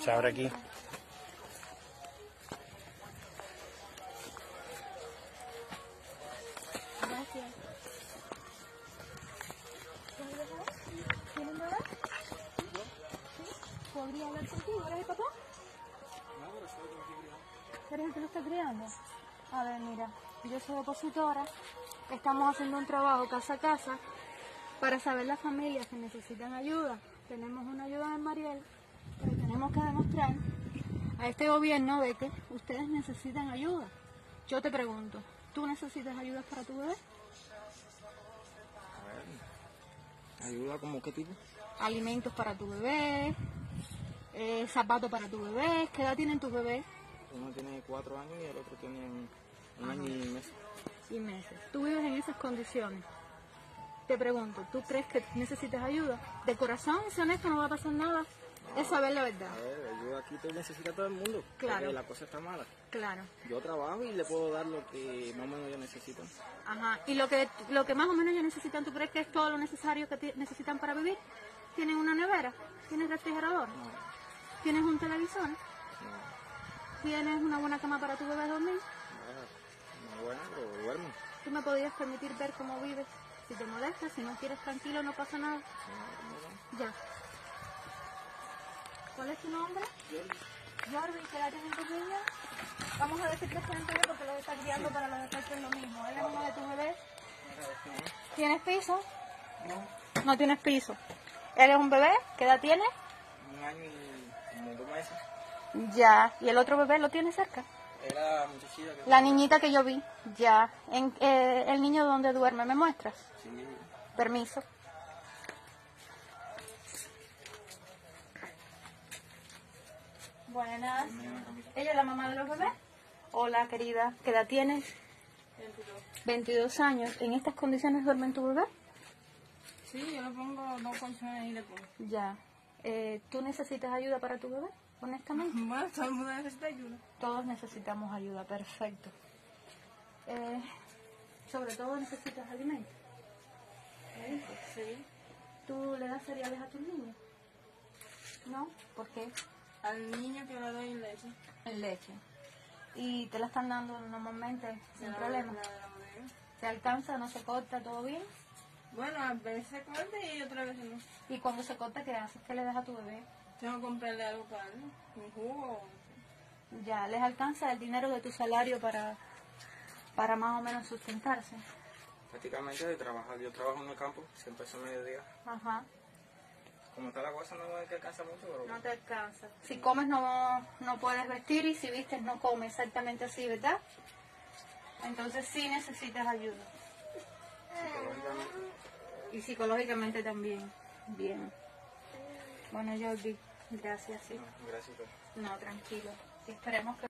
Se abre aquí. Gracias. ¿Tienen bebé? ¿Sí? ¿Podría hablar contigo? ¿Eres el papá? ¿Eres el que lo está criando? A ver, mira, yo soy opositora. Estamos haciendo un trabajo casa a casa para saber las familias que necesitan ayuda. Tenemos una ayuda en Mariel, pero tenemos que demostrar a este gobierno de que ustedes necesitan ayuda. Yo te pregunto, ¿tú necesitas ayuda para tu bebé? ¿Ayuda como qué tipo? alimentos para tu bebé, eh, zapatos para tu bebé. ¿Qué edad tienen tus bebés? Uno tiene cuatro años y el otro tiene un, un año y meses. Y meses. Tú vives en esas condiciones. Te pregunto, ¿tú crees que necesitas ayuda? De corazón, sé honesto, no va a pasar nada. Es saber la verdad. A ver, aquí te necesita todo el mundo. Claro. Porque la cosa está mala. Claro. Yo trabajo y le puedo dar lo que más o menos ellos necesitan. Ajá. ¿Y lo que, lo que más o menos ellos necesitan, tú crees que es todo lo necesario que necesitan para vivir? ¿Tienen una nevera? ¿Tienes refrigerador? ¿Tienes un televisor? ¿Tienes una buena cama para tu bebé dormir? Ah, No bueno, pero duermo. ¿Tú me podrías permitir ver cómo vives? Si te molesta, si no quieres tranquilo, no pasa nada. Ya. ¿Cuál es tu nombre? Jordi, ¿qué edad tiene tu niña? Vamos a decir que frente yo porque lo está criando para los efectos es lo mismo. ¿Él es uno de tus bebés? ¿Tienes piso? No. No tienes piso. ¿Él es un bebé? ¿Qué edad tiene? Un año y como dos meses. Ya. ¿Y el otro bebé lo tiene cerca? Era muchachita que... La niñita que yo vi. Ya. En, eh, ¿El niño dónde duerme? ¿Me muestras? Sí, Permiso. Buenas. ¿Ella es la mamá de los bebés? Hola, querida. ¿Qué edad tienes? 22 años. ¿En estas condiciones duerme tu bebé? Sí, yo le pongo dos colchones y le pongo. Ya. Eh, ¿Tú necesitas ayuda para tu bebé? Honestamente. Bueno, todo el mundo necesita ayuda. Todos necesitamos ayuda. Perfecto. Eh, sobre todo necesitas alimentos. ¿Me dices? Sí. ¿Tú le das cereales a tus niños? ¿No? ¿Por qué? Al niño que le doy leche. En leche. ¿Y te la están dando normalmente sin problema? bodega. ¿Se alcanza, no se corta, todo bien? Bueno, a veces se corta y otras veces no. ¿Y cuando se corta, qué haces? ¿Qué le das a tu bebé? Tengo que comprarle algo para él. Un jugo. Ya, ¿les alcanza el dinero de tu salario para, para más o menos sustentarse? Prácticamente de trabajar. Yo trabajo en el campo, siempre es mediodía. Ajá. Como está la cosa, no es que alcanza mucho, pero... No te alcanza. Si comes no, no puedes vestir y si vistes no comes, exactamente así, ¿verdad? Entonces sí necesitas ayuda. psicológicamente, Y psicológicamente también. Bien. Bueno, Jordi, gracias. Sí. no, gracias. No, tranquilo. Esperemos que